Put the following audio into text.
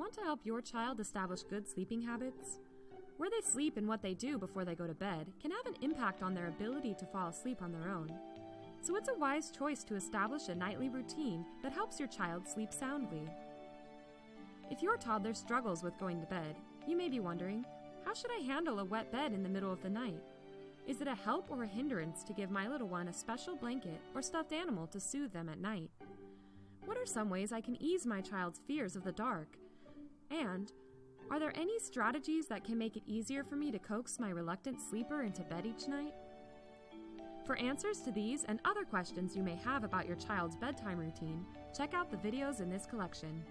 Want to help your child establish good sleeping habits? Where they sleep and what they do before they go to bed can have an impact on their ability to fall asleep on their own. So it's a wise choice to establish a nightly routine that helps your child sleep soundly. If your toddler struggles with going to bed, you may be wondering, how should I handle a wet bed in the middle of the night? Is it a help or a hindrance to give my little one a special blanket or stuffed animal to soothe them at night? What are some ways I can ease my child's fears of the dark? And are there any strategies that can make it easier for me to coax my reluctant sleeper into bed each night? For answers to these and other questions you may have about your child's bedtime routine, check out the videos in this collection.